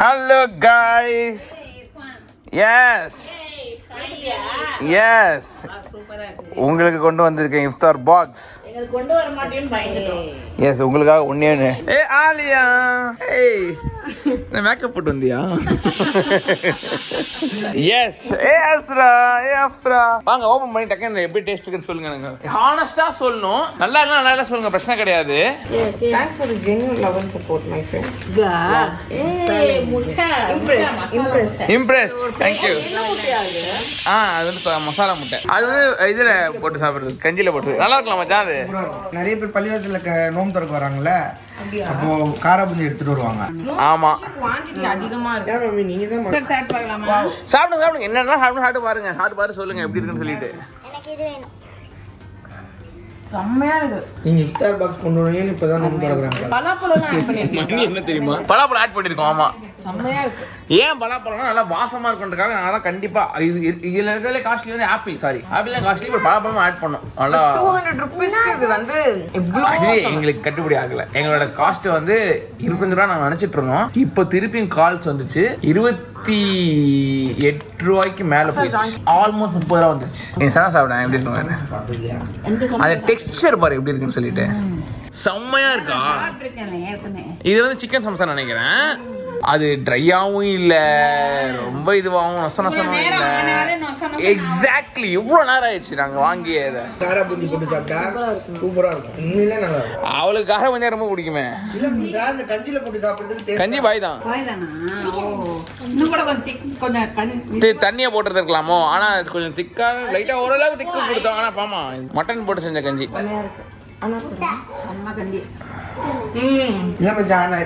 Hello, guys. Yes. Yes. உங்களுக்கு கொண்டு வந்திருக்கேன் இஃப்தார் பாக்ஸ். எங்களுக்கு கொண்டு வர மாட்டேன்னு பயந்துட்டோம். எஸ் உங்களுக்காக ஒன்னே ஏ ஆலியா. ஏய். நான் மேக்கப் போட்டு வந்தியா? எஸ் ஏ அஸ்ரா ஏ அஃப்ரா வாங்க ஓபன் பண்ணி டக்குன்னு எப்படி டேஸ்ட் இருக்குன்னு சொல்லுங்க எனக்கு. ஹானஸ்டா சொல்லணும். நல்லா இல்ல நல்லா சொல்லுங்க பிரச்சனை கிடையாது. Thanks for the genuine love and support, my friend. ஏய் முட்டை Impressed, impressed. Impress thank you ஆ அது வந்து தொ- மசாலா முட்டை. அது வந்து இதுல போட்டு சாப்பிடுறது கஞ்சில போட்டு. நல்லா இருக்கலாம் மச்சான் அது நிறைய பேர் பள்ளிவாசல நோம்பு திறக்க வராங்கல்ல? அப்போ காரா பூந்தி எடுத்துட்டு வருவாங்க. ஆமா? சாப்பிடுங்க சாப்பிடுங்க. என்னென்ன சாப்பிட்டு சாப்பிட்டு பாருங்க. சாப்பிட்டு பாரு சொல்லுங்க எப்படி இருக்குன்னு சொல்லிட்டு. செம்மையா இருக்கு. நீங்க இஃப்தார் பாக்ஸ் கொண்டு பண்ணிருக்கீங்க. மணி என்ன தெரியுமா? பலாப்பழம் ஆட் பண்ணிருக்கோம் ஆமா. செம்மையா இருக்கு. ஏன் பலாப்பழம்னா நல்லா வாசமா இருக்குன்றதுக்காக நான் தான் கண்டிப்பா இது இது- இதுல இருக்கிறதுல காஸ்ட்லி வந்து apple sorry apple costly but பலாப்பழமும் add பண்ணோம். நல்லா 200 rupeesக்கு இது வந்து எவ்வளோ எங்களுக்கு கட்டுப்படி ஆகல. எங்களோட காஸ்ட் வந்து இருபத்தஞ்சு ரூபா நாங்க நினைச்சிட்டு இருந்தோம். இப்போ திருப்பியும் கால்ஸ் வந்துச்சு. இருபத்தி எட்டு ரூபாய்க்கு மேல போயிடுச்சு ஆல்மோஸ்ட் முப்பது ரூபா வந்துருச்சு. நீ சாதம் சாப்பிட எப்படி இருக்கு இல்லையா அந்த டெக்ஸ்சர் பாரு எப்படி இருக்குன்னு சொல்லிட்டு. செம்மையா இருக்கா? இது வந்து சிக்கன் சமோசா நினைக்கிறேன். அது ட்ரையாவும் இல்ல ரொம்ப இதுவாகவும் நொச நொசனும் இல்ல. எக்ஸாக்ட்லி இவ்வளவு நேரம் ஆயிடுச்சு நாங்க வாங்கி அதை காரா பூந்தி போட்டு சாப்பிட்டா சூப்பரா இருக்கும். உண்மையிலே நல்லா இருக்கும். அவளுக்கு காரம் கொஞ்சம் ரொம்ப பிடிக்குமே இல்ல கஞ்சில போட்டு சாப்பிடுறதுக்கு கஞ்சி பாய் தான். கொஞ்சம் thick, கொஞ்சம் கண்- தண்ணியை போட்டு இருக்கலாமோ ஆனா அது கொஞ்சம் திக்கா லைட்டா ஓரளவுக்கு திக்கு கொடுத்தோம். ஆனா பாமா மட்டன் போட்டு செஞ்ச கஞ்சி.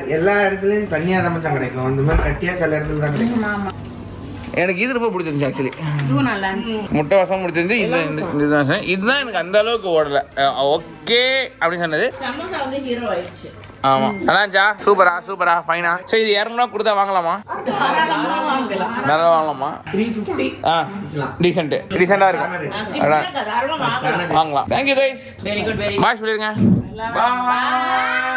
எல்லா இடத்துலயும் தண்ணியா தான் மச்சான் கிடைக்கும். இந்த மாதிரி கட்டியா சில இடத்துல தான் கிடைக்கும். எனக்கு இது ரொம்ப பிடிச்சிருந்துச்சு ஆக்சுவலி. முட்டை வசம் முடிச்சிருந்து இது இந்த- இதுதான் எனக்கு அந்த அளவுக்கு ஓடல. ஓகே அப்படின்னு சொன்னது. சமோசா வந்து ஹீரோ ஆயிடுச்சு. ஆமா. நல்லா சூப்பரா சூப்பரா ஃபைனா சரி இது இரநூறுவா கொடுத்தா வாங்கலாமா? நல்லா வாங்கலாமா. ஆ டீசென்ட் டீசெண்டா இருக்கும். வாங்கலாம். வாங்கலாம். Thank you guys very good very bye சொல்லிருங்க பாய்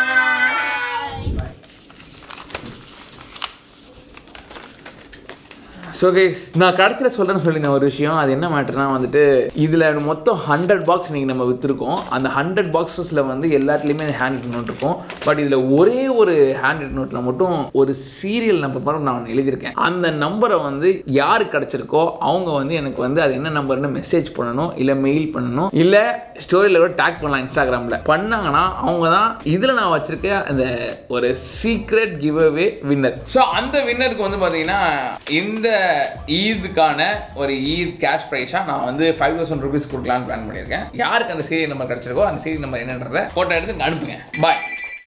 ஸோ கைஸ் நான் கடைசியில் சொல்கிறேன்னு சொல்லியிருந்தேன் ஒரு விஷயம். அது என்ன மேட்டர்னா வந்துட்டு இதில் மொத்தம் ஹண்ட்ரட் பாக்ஸ் நீங்கள் நம்ம விற்றுருக்கோம் அந்த ஹண்ட்ரட் பாக்ஸஸில் வந்து எல்லாத்துலேயுமே ஹேண்ட் நோட் இருக்கும். பட் இதில் ஒரே ஒரு ஹேண்ட் நோட்டில் மட்டும் ஒரு சீரியல் நம்பர் மட்டும் நான் எழுதியிருக்கேன். அந்த நம்பரை வந்து யாருக்கு கிடச்சிருக்கோ அவங்க வந்து எனக்கு வந்து அது என்ன நம்பர்னு மெசேஜ் பண்ணணும் இல்லை மெயில் பண்ணணும் இல்லை ஸ்டோரியில் கூட டேக் பண்ணலாம் இன்ஸ்டாகிராமில் பண்ணாங்கன்னா அவங்க தான் இதில் நான் வச்சுருக்க அந்த ஒரு secret give away winner so அந்த வின்னருக்கு வந்து பார்த்தீங்கன்னா இந்த ஈதுக்கான ஒரு ஈத் கேஷ் ப்ரைஸாக நான் வந்து ஃபைவ் தௌசண்ட் ருபீஸ் கொடுக்கலான்னு பிளான் பண்ணியிருக்கேன். யாருக்கு அந்த சீரியல் நம்பர் கிடச்சிருக்கோ அந்த சீரியல் நம்பர் என்னன்றதை ஃபோட்டோ எடுத்து அனுப்புங்க. பாய்